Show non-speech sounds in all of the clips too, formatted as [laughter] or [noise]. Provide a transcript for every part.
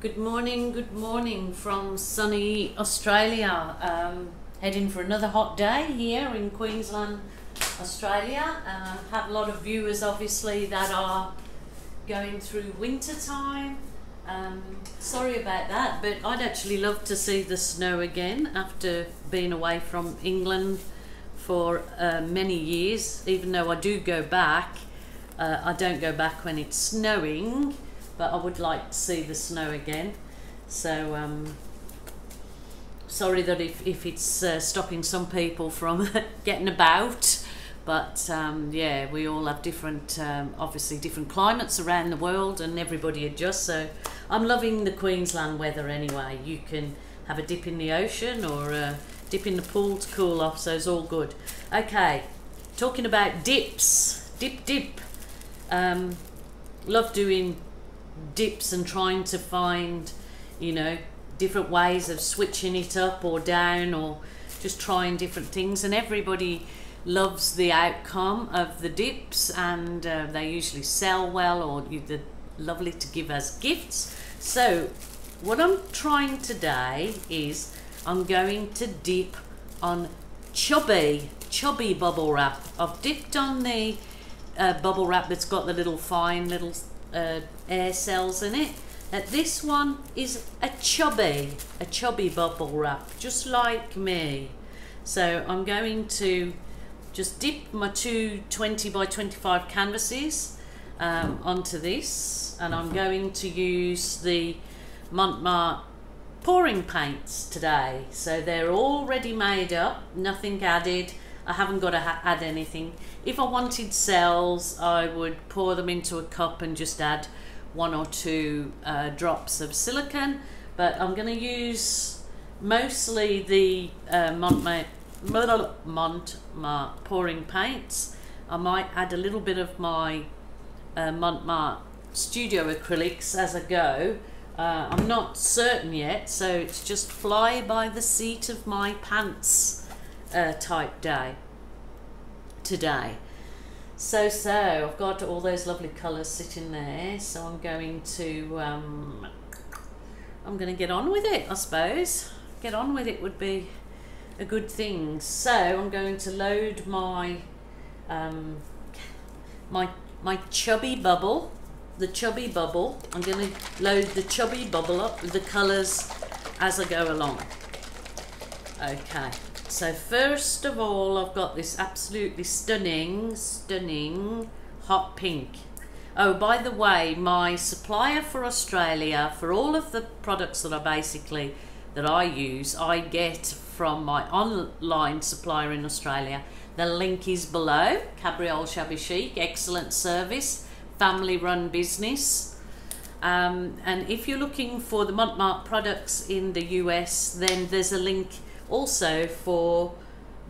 Good morning, good morning from sunny Australia. Um, heading for another hot day here in Queensland, Australia. Uh, have a lot of viewers obviously that are going through winter time. Um, sorry about that, but I'd actually love to see the snow again after being away from England for uh, many years. Even though I do go back, uh, I don't go back when it's snowing, but I would like to see the snow again. So, um, sorry that if, if it's uh, stopping some people from [laughs] getting about but um, yeah we all have different um, obviously different climates around the world and everybody adjusts. So i'm loving the queensland weather anyway. You can have a dip in the ocean or a dip in the pool to cool off so it's all good. Okay talking about dips dip dip. Um, love doing dips and trying to find you know different ways of switching it up or down or just trying different things. And everybody loves the outcome of the dips and uh, they usually sell well or they're lovely to give as gifts. So what I'm trying today is I'm going to dip on chubby chubby bubble wrap. I've dipped on the uh, bubble wrap that's got the little fine little uh, air cells in it now this one is a chubby, a chubby bubble wrap, just like me. So I'm going to just dip my two 20 by 25 canvases um, onto this and I'm going to use the Mont Marte pouring paints today. So they're already made up, nothing added. I haven't got to ha add anything. If I wanted cells, I would pour them into a cup and just add one or two uh, drops of silicone but I'm going to use mostly the uh, Mont Marte pouring paints. I might add a little bit of my uh, studio acrylics as I go. Uh, I'm not certain yet so it's just fly by the seat of my pants uh, type day today so, so, I've got all those lovely colours sitting there, so I'm going to, um, I'm going to get on with it, I suppose. Get on with it would be a good thing. So, I'm going to load my, um, my, my chubby bubble, the chubby bubble. I'm going to load the chubby bubble up with the colours as I go along. Okay. So first of all, I've got this absolutely stunning, stunning hot pink. Oh, by the way, my supplier for Australia, for all of the products that I basically, that I use, I get from my online supplier in Australia. The link is below, Cabriole Shabby Chic, excellent service, family run business. Um, and if you're looking for the Mont Marte products in the US, then there's a link also for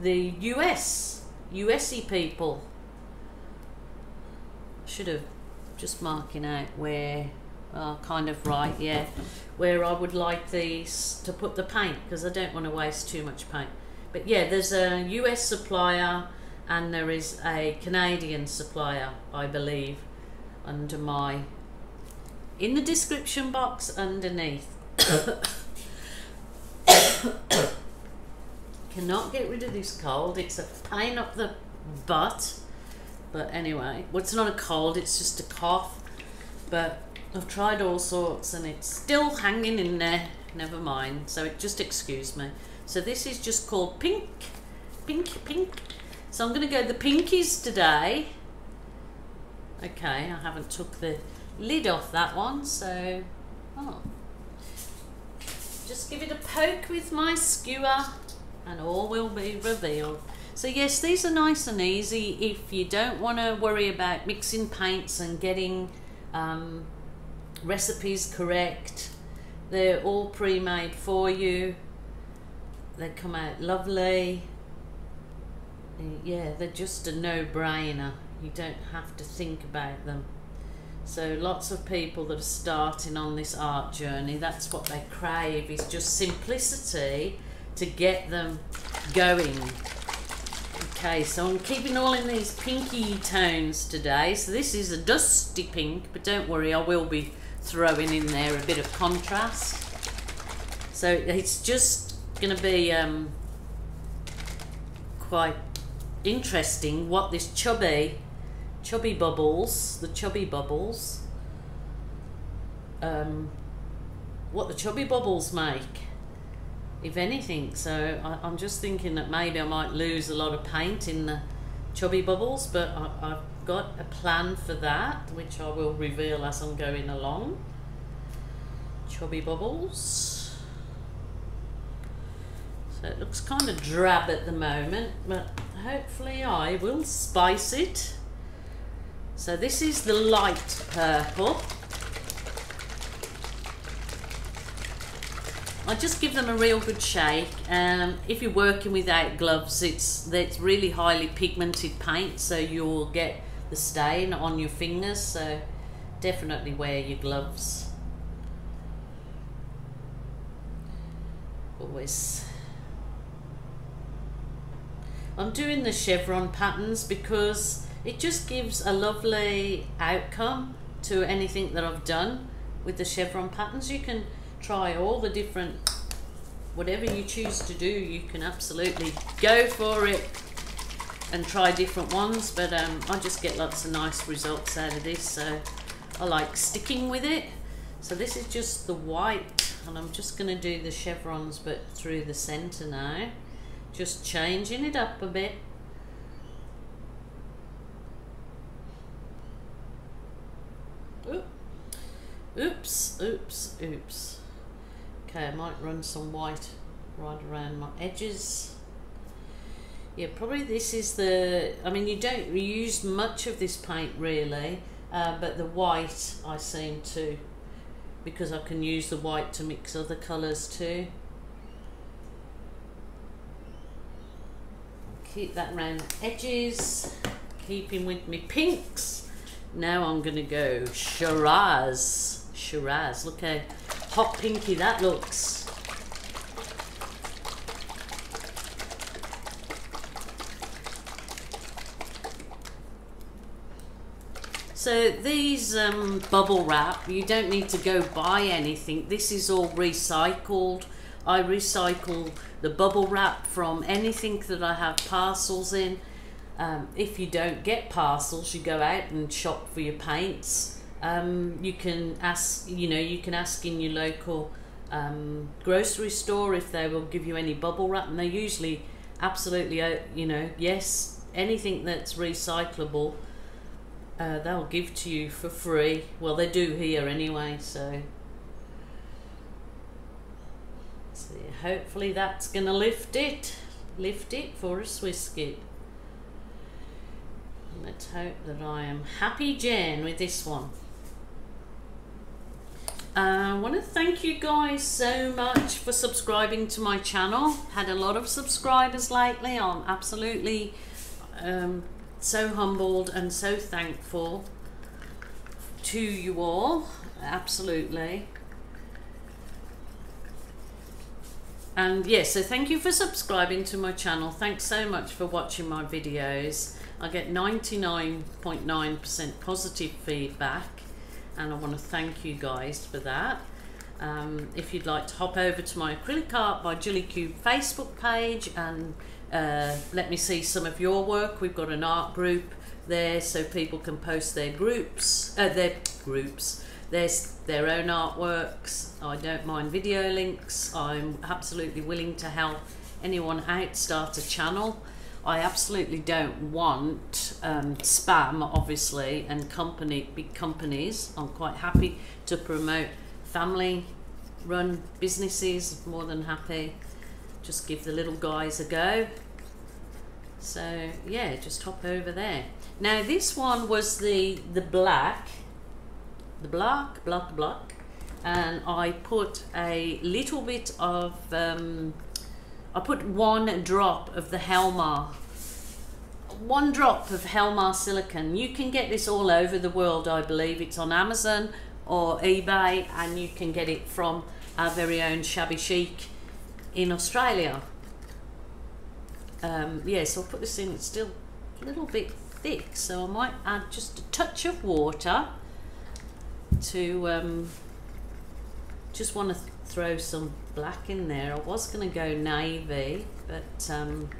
the US, USy people. Should have just marking out where, oh, kind of right, yeah, where I would like these to put the paint because I don't want to waste too much paint. But yeah, there's a US supplier and there is a Canadian supplier, I believe, under my, in the description box underneath. Cannot get rid of this cold. It's a pain up the butt. But anyway, well, it's not a cold, it's just a cough. But I've tried all sorts and it's still hanging in there. Never mind. So it just excuse me. So this is just called pink. Pink, pink. So I'm going to go the pinkies today. Okay, I haven't took the lid off that one, so... Oh. Just give it a poke with my skewer and all will be revealed. So yes, these are nice and easy if you don't want to worry about mixing paints and getting um, recipes correct. They're all pre-made for you. They come out lovely. Yeah, they're just a no-brainer. You don't have to think about them. So lots of people that are starting on this art journey, that's what they crave, is just simplicity to get them going. Okay, so I'm keeping all in these pinky tones today. So this is a dusty pink, but don't worry, I will be throwing in there a bit of contrast. So it's just going to be um, quite interesting what this chubby, chubby bubbles, the chubby bubbles, um, what the chubby bubbles make, if anything. So I, am just thinking that maybe I might lose a lot of paint in the chubby bubbles, but I, I've got a plan for that, which I will reveal as I'm going along. Chubby bubbles. So it looks kind of drab at the moment, but hopefully I will spice it. So this is the light purple. I just give them a real good shake. Um, if you're working without gloves, it's that's really highly pigmented paint, so you'll get the stain on your fingers so definitely wear your gloves. Always. I'm doing the chevron patterns because it just gives a lovely outcome to anything that I've done with the chevron patterns. You can try all the different whatever you choose to do you can absolutely go for it and try different ones but um, I just get lots of nice results out of this so I like sticking with it. So this is just the white and I'm just going to do the chevrons but through the center now. Just changing it up a bit. Oops oops oops okay I might run some white right around my edges yeah, probably this is the. I mean, you don't use much of this paint really, uh, but the white I seem to, because I can use the white to mix other colours too. Keep that round the edges, keeping with me pinks. Now I'm going to go Shiraz. Shiraz, look hot pinky that looks. So these um, bubble wrap, you don't need to go buy anything. This is all recycled. I recycle the bubble wrap from anything that I have parcels in. Um, if you don't get parcels, you go out and shop for your paints. Um, you can ask, you know, you can ask in your local um, grocery store if they will give you any bubble wrap, and they usually absolutely, uh, you know, yes, anything that's recyclable uh, they'll give to you for free. Well, they do here anyway, so. So hopefully that's going to lift it. Lift it for a Swiss kid. Let's hope that I am happy Jen with this one. Uh, I want to thank you guys so much for subscribing to my channel. Had a lot of subscribers lately. I'm absolutely um, so humbled and so thankful to you all. Absolutely. And yes so thank you for subscribing to my channel. Thanks so much for watching my videos. I get 99.9% positive feedback and I want to thank you guys for that um, if you'd like to hop over to my acrylic art by Gilly Kube Facebook page and uh, let me see some of your work. We've got an art group there so people can post their groups, uh, their groups, there's their own artworks. I don't mind video links. I'm absolutely willing to help anyone out start a channel. I absolutely don't want um, spam, obviously, and company big companies. I'm quite happy to promote family-run businesses. More than happy just give the little guys a go. So yeah, just hop over there. Now this one was the the black, the black, black, black, and I put a little bit of, um, I put one drop of the Helmar, one drop of Helmar silicone. You can get this all over the world, I believe. It's on Amazon or eBay, and you can get it from our very own Shabby Chic in Australia. Um, yeah, so I'll put this in, it's still a little bit thick, so I might add just a touch of water to um, just want to th throw some black in there. I was going to go navy, but um,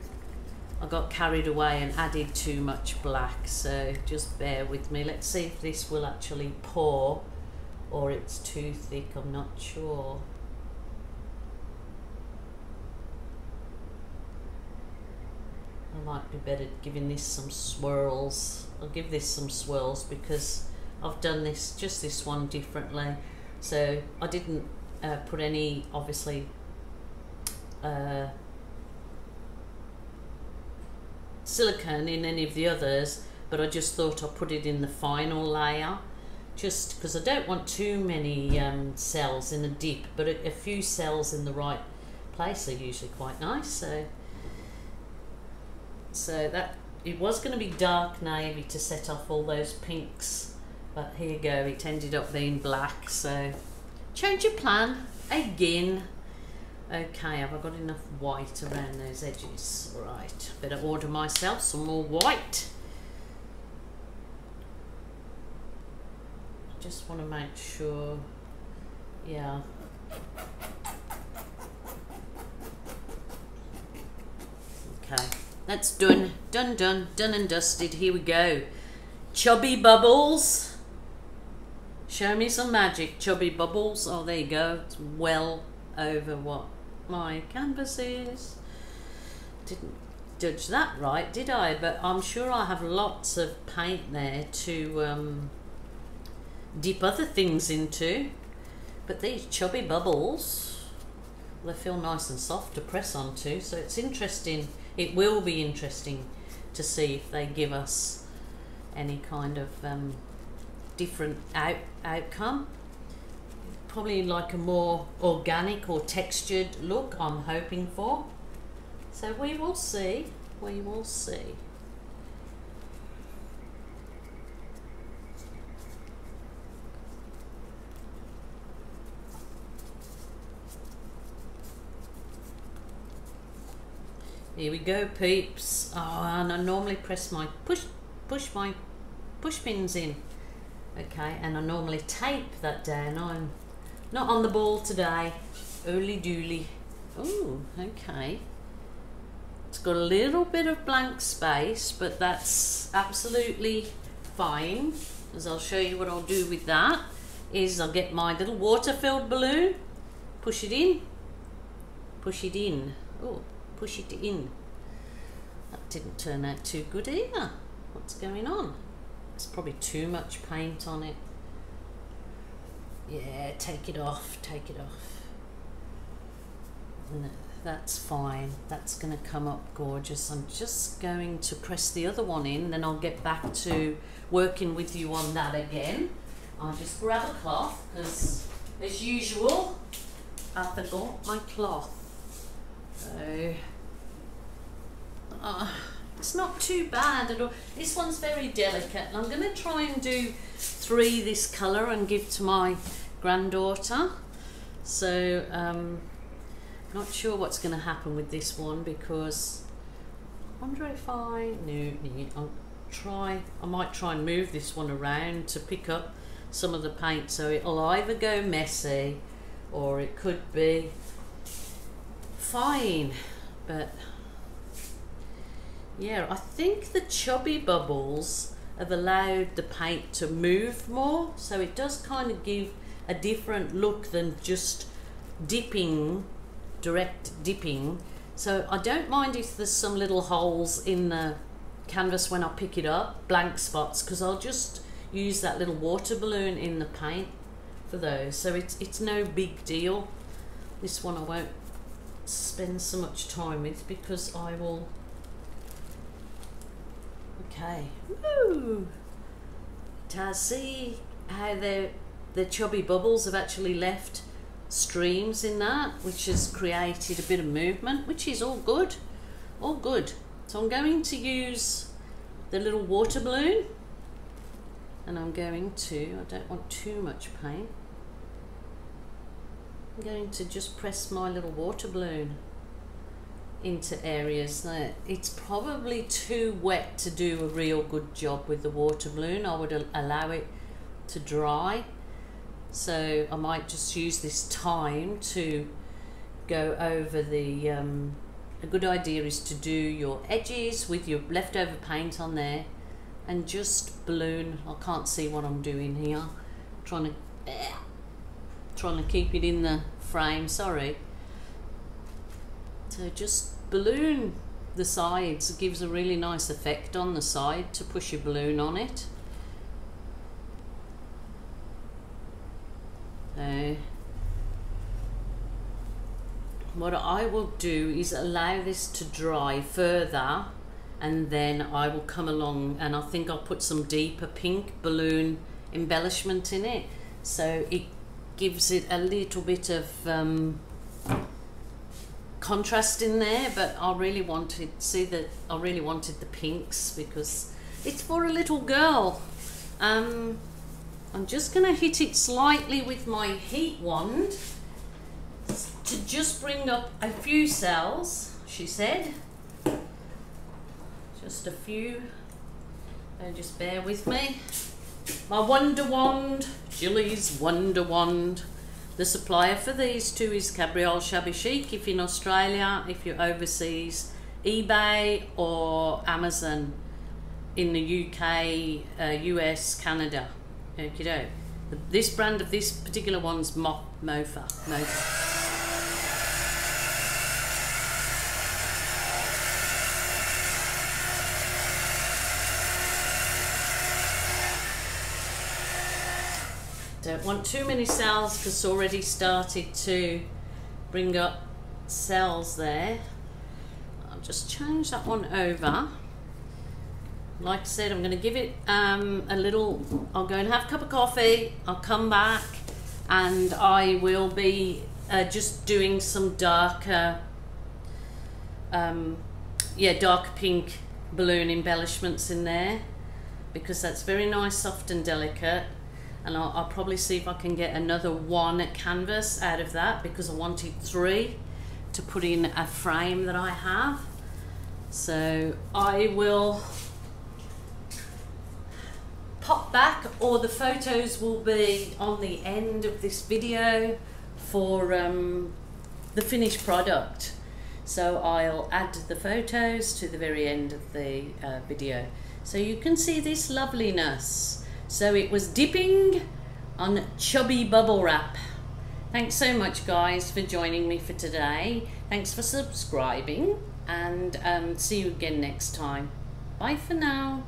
I got carried away and added too much black, so just bear with me. Let's see if this will actually pour or it's too thick, I'm not sure. I might be better giving this some swirls. I'll give this some swirls because I've done this, just this one differently. So I didn't uh, put any, obviously, uh, in any of the others, but I just thought I'd put it in the final layer just because I don't want too many um, cells in a dip, but a, a few cells in the right place are usually quite nice. So so that it was going to be dark navy to set off all those pinks but here you go it ended up being black so change your plan again okay have I got enough white around those edges right better order myself some more white just want to make sure yeah okay that's done. Done, done, done and dusted. Here we go. Chubby Bubbles. Show me some magic, Chubby Bubbles. Oh, there you go. It's well over what my canvas is. Didn't judge that right, did I? But I'm sure I have lots of paint there to um, dip other things into. But these chubby bubbles, they feel nice and soft to press onto. So it's interesting it will be interesting to see if they give us any kind of um, different out outcome. Probably like a more organic or textured look I'm hoping for. So we will see. We will see. Here we go, peeps. Oh, and I normally press my push, push my push pins in. Okay, and I normally tape that down. I'm not on the ball today. Early dooly. Oh, okay. It's got a little bit of blank space, but that's absolutely fine. As I'll show you what I'll do with that is I'll get my little water-filled balloon, push it in, push it in. Oh, push it in. That didn't turn out too good either. What's going on? There's probably too much paint on it. Yeah, take it off, take it off. No, that's fine. That's going to come up gorgeous. I'm just going to press the other one in, then I'll get back to working with you on that again. I'll just grab a cloth because, as usual, I forgot my cloth. So, uh, it's not too bad at all. This one's very delicate. And I'm going to try and do three this colour and give to my granddaughter. So, um, not sure what's going to happen with this one because I wonder if I... No, I'll try... I might try and move this one around to pick up some of the paint so it'll either go messy or it could be fine but yeah I think the chubby bubbles have allowed the paint to move more so it does kind of give a different look than just dipping direct dipping. So I don't mind if there's some little holes in the canvas when I pick it up blank spots because I'll just use that little water balloon in the paint for those. So it's it's no big deal. This one I won't spend so much time with because I will okay. Woo! To see how the the chubby bubbles have actually left streams in that which has created a bit of movement which is all good. All good. So I'm going to use the little water balloon and I'm going to I don't want too much paint I'm going to just press my little water balloon into areas that it's probably too wet to do a real good job with the water balloon. I would allow it to dry. So I might just use this time to go over the um, a good idea is to do your edges with your leftover paint on there and just balloon. I can't see what I'm doing here. Trying to trying to keep it in the frame. Sorry so just balloon the sides. It gives a really nice effect on the side to push your balloon on it. So what I will do is allow this to dry further and then I will come along and I think I'll put some deeper pink balloon embellishment in it. So it gives it a little bit of um, contrast in there but I really wanted see that I really wanted the pinks because it's for a little girl. Um, I'm just gonna hit it slightly with my heat wand to just bring up a few cells she said. Just a few. And just bear with me. My wonder wand Gilly's wonder wand the supplier for these two is Cabriole Shabby if in Australia if you're overseas eBay or Amazon. In the UK uh, US Canada. You know this brand of this particular one's Mo Mofa. Mofa Don't want too many cells because it's already started to bring up cells there. I'll just change that one over. Like I said, I'm going to give it um, a little, I'll go and have a cup of coffee, I'll come back and I will be uh, just doing some darker, um, yeah, dark pink balloon embellishments in there because that's very nice, soft and delicate and I'll, I'll, probably see if I can get another one canvas out of that because I wanted three to put in a frame that I have. So I will pop back or the photos will be on the end of this video for um, the finished product. So I'll add the photos to the very end of the uh, video. So you can see this loveliness so it was dipping on chubby bubble wrap. Thanks so much guys for joining me for today. Thanks for subscribing and um, see you again next time. Bye for now.